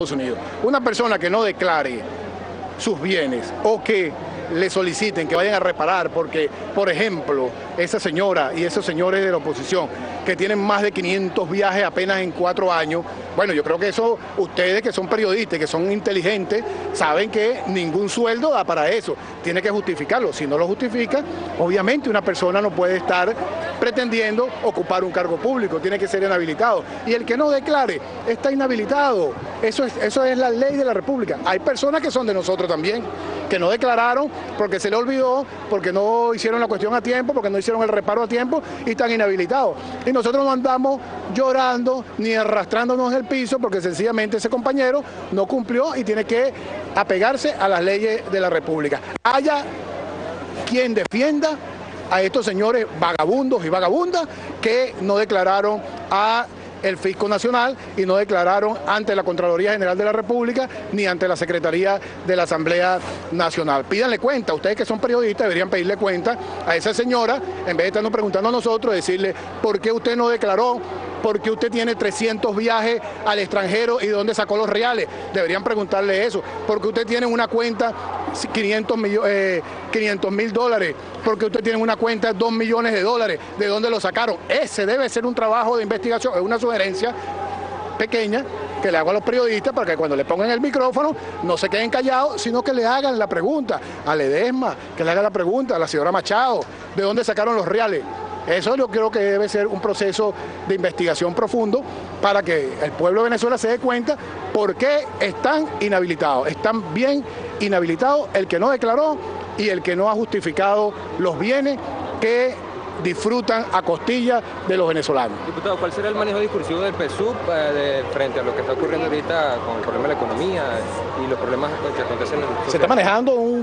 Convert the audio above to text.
Estados Unidos. Una persona que no declare sus bienes o que le soliciten que vayan a reparar porque, por ejemplo, esa señora y esos señores de la oposición que tienen más de 500 viajes apenas en cuatro años, bueno, yo creo que eso, ustedes que son periodistas, que son inteligentes, saben que ningún sueldo da para eso, tiene que justificarlo. Si no lo justifica, obviamente una persona no puede estar pretendiendo ocupar un cargo público, tiene que ser inhabilitado. Y el que no declare está inhabilitado. Eso es, eso es la ley de la República. Hay personas que son de nosotros también, que no declararon porque se le olvidó, porque no hicieron la cuestión a tiempo, porque no hicieron el reparo a tiempo y están inhabilitados. Y nosotros no andamos llorando ni arrastrándonos en el piso porque sencillamente ese compañero no cumplió y tiene que apegarse a las leyes de la República. Haya quien defienda a estos señores vagabundos y vagabundas que no declararon a el Fisco Nacional y no declararon ante la Contraloría General de la República ni ante la Secretaría de la Asamblea Nacional. Pídanle cuenta, ustedes que son periodistas deberían pedirle cuenta a esa señora, en vez de estarnos preguntando a nosotros, decirle por qué usted no declaró porque usted tiene 300 viajes al extranjero y de dónde sacó los reales. Deberían preguntarle eso. Porque usted tiene una cuenta 500 mil dólares, porque usted tiene una cuenta de 2 millones de dólares, ¿de dónde lo sacaron? Ese debe ser un trabajo de investigación, es una sugerencia pequeña que le hago a los periodistas para que cuando le pongan el micrófono no se queden callados, sino que le hagan la pregunta a Ledesma, que le haga la pregunta a la señora Machado, ¿de dónde sacaron los reales? Eso yo creo que debe ser un proceso de investigación profundo para que el pueblo de Venezuela se dé cuenta por qué están inhabilitados. Están bien inhabilitados el que no declaró y el que no ha justificado los bienes que disfrutan a costillas de los venezolanos. Diputado, ¿cuál será el manejo discursivo del PSUV eh, frente a lo que está ocurriendo ahorita con el problema de la economía y los problemas que acontecen en el Se está manejando un